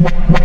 you